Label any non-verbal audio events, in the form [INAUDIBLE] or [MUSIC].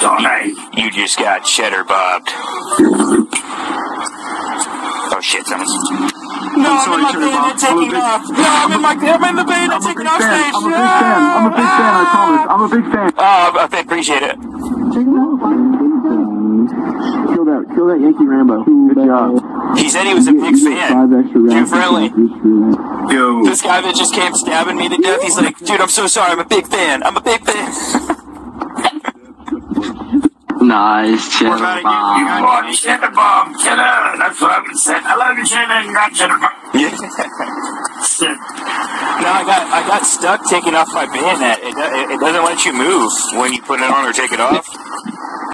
you just got cheddar bobbed. Oh shit, someone's. No, I'm, sorry, in my Cheddar bayonet Bob. I'm a taking off. No, I'm in my I'm in the bayonet I'm a taking big off fan. stage. I'm a big fan. I'm a big fan. I promise. I'm a big fan. Oh, I appreciate it. Kill that. Kill that Yankee Rambo. Good job. He said he was a big fan. Too friendly. Yo. This guy that just came stabbing me to death, he's like, dude, I'm so sorry, I'm a big fan. I'm a big fan. Nice, cheddar bomb. you? You any? cheddar bomb, cheddar. That's what I've been saying. I love you, cheddar. and got cheddar bomb. Yeah. [LAUGHS] Shit. No, I got I got stuck taking off my bayonet. It, it, it doesn't let you move when you put it on or take it off.